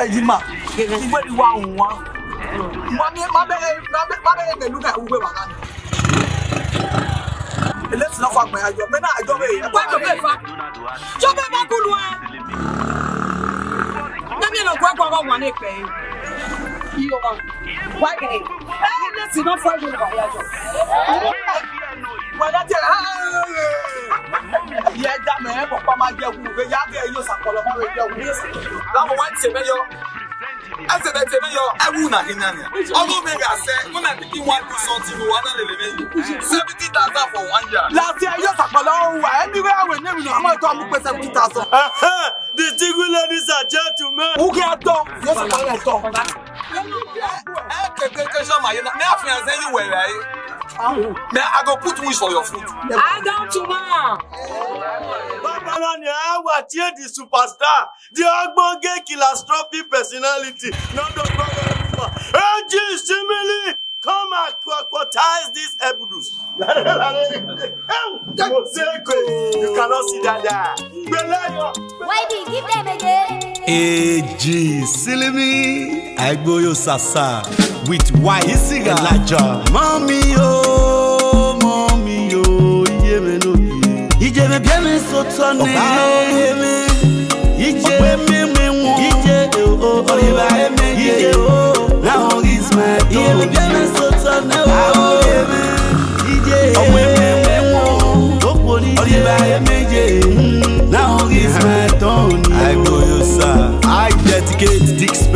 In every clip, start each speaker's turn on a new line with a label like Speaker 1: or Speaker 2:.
Speaker 1: ẹyí ma ìwé ìwà òun wa mọ ní má bẹ́ẹ̀ pẹ̀lú náà ìwé wà lánàá eléyìí náà fagbọn àjọ mẹ náà àjọ bẹ yìí ẹgbẹ àjọ bẹ fa jọ bẹ bá kú lu wa nẹbi ẹnà kó ẹkọ ọkọ wà ní ìpè yìí yíyọ wa wá gẹrẹ ẹ ẹ lẹsìn náà fọ ẹgbẹ náà wà yájọ wà yájọ ẹ ẹ ẹ yɛ da mɛ ɛbɔ kpama jɛ wu bɛ ya bɛ yɔ sakɔlɔ mɛ bɛ jɛ wu yɛ sɛ lamɔ wa tiɛ bɛ yɔ ɛsɛ bɛ tiɛ bɛ yɔ ɛwu na hinɛ mi ka sɛ mo na pikin wa di sɔn ti mi wa na lele bɛ yi seventy thousand for one year. lati ɛ yɔ sakɔlɔ wa ɛmi wɛ awɛ ne mi na ɔmɔ ɛtɔ amu pɛ seventy thousand. distinguished eh, eh, ladies and gentlemen. wúkẹ́ àtọ̀ yọ sakɔlɔ yɛ tọ̀. ẹ kẹ̀kẹ́ kẹ́sọ̀ màyínà ní àfihàn sẹ́yìn wẹ̀rẹ̀ ayé na i go put wish for your food. i don too much. babalọ ni awa tí è di superstar di ogbonge philanthropic personality london government woman eji simili come and quotize this ebudus. you cannot see that there. yọ. why be give them again èjì sílímì àìgbóyò sàṣà with white ìsìgá làjà mọ́mí o mọ́mí o iye mi lóye ìjẹ̀mẹ̀bẹ̀mí sọ̀tọ̀ ni.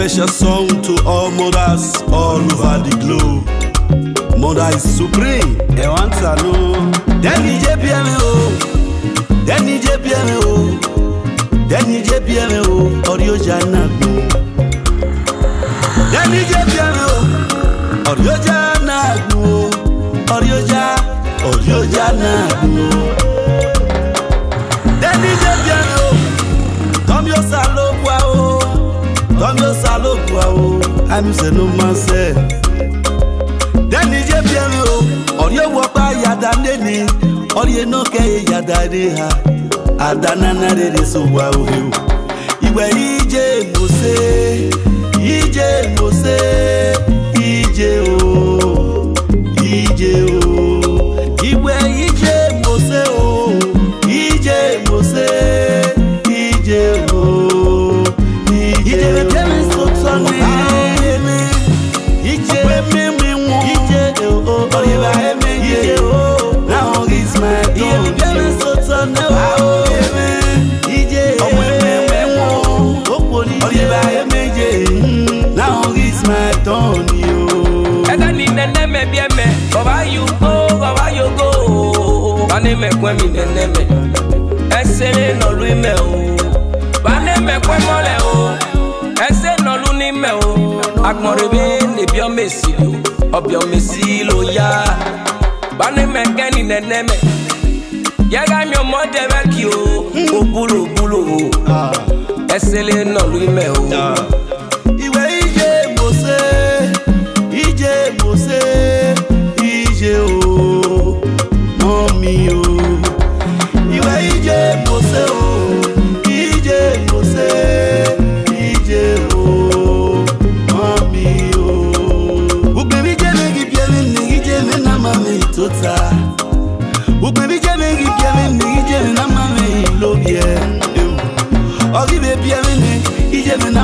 Speaker 1: special song to all mothers all over the globe. Mother is supreme, ẹ wá ń tà ló. Dẹ́ni JPM o, Dẹ́ni JPM o, Dẹ́ni JPM o, ọ̀rí ọjà náà gbó. Dẹ́ni JPM o, ọ̀rí ọjà náà gbó. Ọ̀rí ọjà, ọ̀rí ọjà náà gbó. amuse no ma sɛ dɛni dze biɛri o ɔyɛ wɔkpa yada neni ɔyɛ nɔkɛ ye yada de ha adanana de de so wa o he o ìwẹ̀ ìje mose ìje mose ìje o ìje o. ne me kwe mi nene me Esele no lu me o Ba ne me kwe mo o Ese no lu ni me o Agbonre ah. be ne bi o mesi lo Obi o mesi lo ya Ba ne me ke ni nene me Yega mi o mo de be ki o Obulo obulo o Esele no lu me o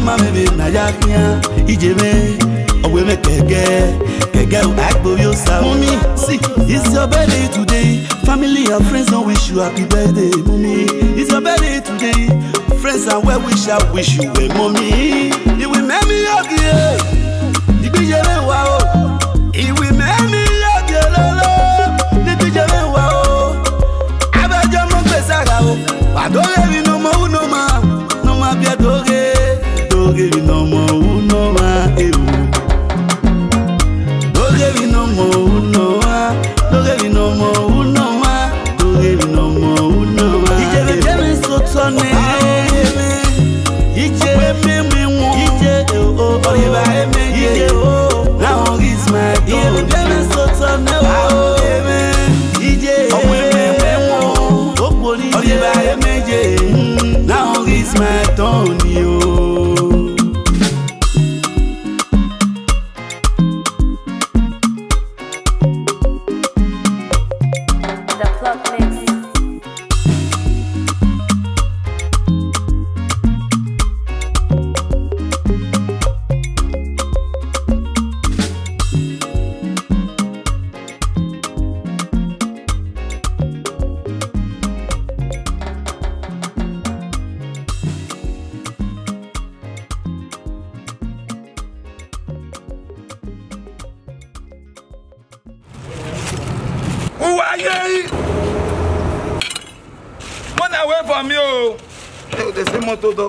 Speaker 1: ama mebe na ya hia ijeme owe me kege kege agbo yo sa mummy see it's your birthday today family and friends don wish you happy birthday mummy it's your birthday today friends and well wishers wish you well mummy you will make me happy. Yeah. ele não ayé yìí wọ́n náà wẹ́ fọ́ mi o. ẹ ò tẹ̀sí mọ́tò